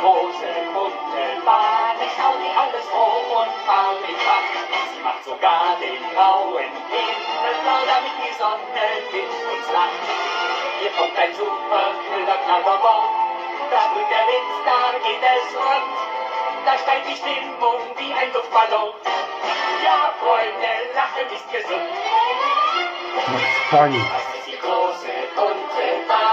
große, bunte Bahn. Ich hau die alles hoch und fahr den Bach. Sie macht sogar den grauen Himmel blau, damit die Sonne mit uns lacht. Hier kommt ein super kühler Knallerbomb. Da brüllt der Wind, da geht es rund. Da steigt die Stimmung wie ein Luftballon. Ja, Freunde, Lachen ist gesund. Das ist die große, bunte Bahn.